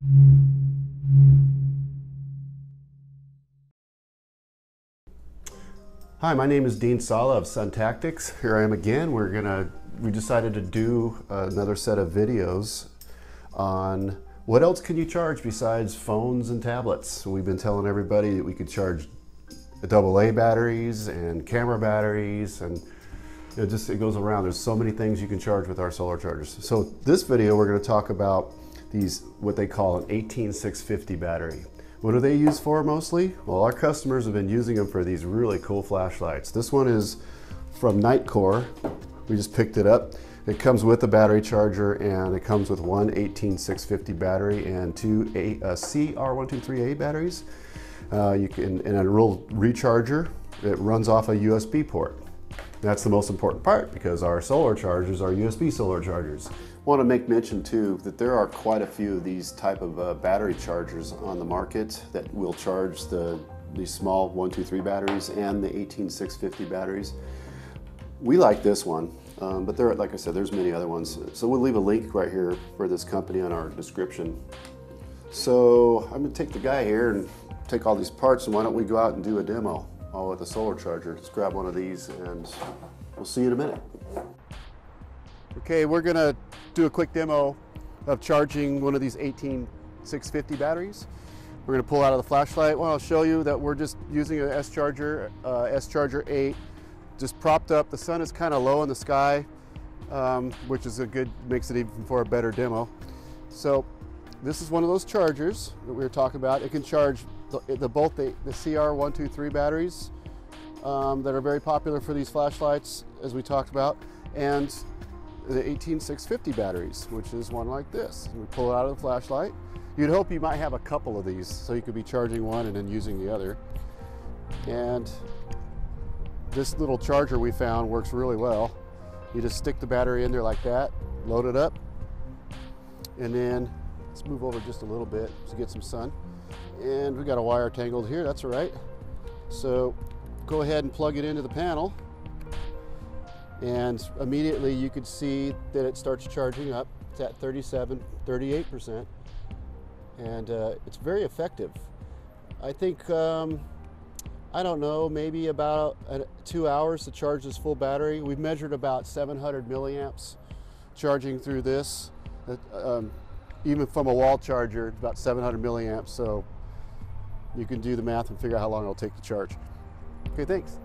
Hi, my name is Dean Sala of Suntactics. Here I am again. We're gonna, we decided to do another set of videos on what else can you charge besides phones and tablets. We've been telling everybody that we could charge AA batteries and camera batteries and it just it goes around. There's so many things you can charge with our solar chargers. So this video we're going to talk about these what they call an 18650 battery. What are they used for mostly? Well, our customers have been using them for these really cool flashlights. This one is from Nitecore. We just picked it up. It comes with a battery charger and it comes with one 18650 battery and two a, uh, CR123A batteries. Uh, you can, and a real recharger. It runs off a USB port. That's the most important part because our solar chargers are USB solar chargers want to make mention too that there are quite a few of these type of uh, battery chargers on the market that will charge the these small 123 batteries and the 18650 batteries. We like this one, um, but there, like I said, there's many other ones. So we'll leave a link right here for this company on our description. So I'm gonna take the guy here and take all these parts and why don't we go out and do a demo all with a solar charger. Let's grab one of these and we'll see you in a minute. Okay, we're gonna do a quick demo of charging one of these 18650 batteries. We're gonna pull out of the flashlight. Well, I'll show you that we're just using an sCharger, uh, sCharger 8, just propped up. The sun is kind of low in the sky, um, which is a good, makes it even for a better demo. So this is one of those chargers that we were talking about. It can charge the, the both the, the CR123 batteries um, that are very popular for these flashlights, as we talked about, and the 18650 batteries, which is one like this. We pull it out of the flashlight. You'd hope you might have a couple of these so you could be charging one and then using the other. And this little charger we found works really well. You just stick the battery in there like that, load it up, and then let's move over just a little bit to get some sun. And we got a wire tangled here, that's all right. So go ahead and plug it into the panel and immediately you could see that it starts charging up. It's at 37, 38%, and uh, it's very effective. I think, um, I don't know, maybe about two hours to charge this full battery. We've measured about 700 milliamps charging through this. Um, even from a wall charger, it's about 700 milliamps, so you can do the math and figure out how long it'll take to charge. Okay, thanks.